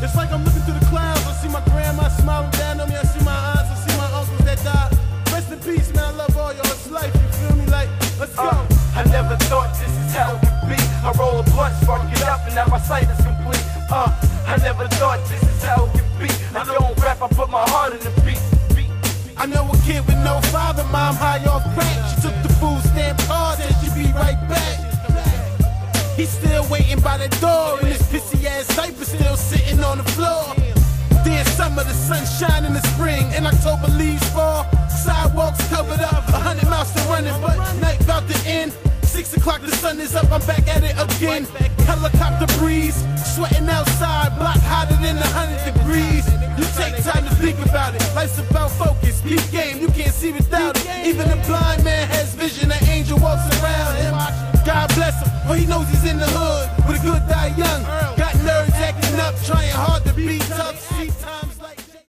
It's like I'm looking through the clouds. I see my grandma smiling down on me. I see my aunts. I see my uncles that died. Rest in peace, man. I love all y'all. It's life. You feel me? Like, let's go. Uh, I never thought this is how it could be. I roll a blunt, spark it up, and now my sight is complete. Uh, I never thought this is how it could be. I don't rap, I put my heart in the beat. beat, beat. I know a kid with no father, mom high off crack. She took the food stamp card, said she'd be right back. He's still waiting by the door, and his pissy the sunshine in the spring, and October leaves fall. Sidewalks covered up, a hundred miles to running, but night about to end. Six o'clock, the sun is up, I'm back at it again. Helicopter breeze, sweating outside, block hotter than a hundred degrees. You take time to think about it. Life's about focus, peak game, you can't see without it. Even a blind man has vision, an angel walks around him. God bless him, oh he knows he's in the hood, but a good die young. Got nerves acting up, trying hard to beat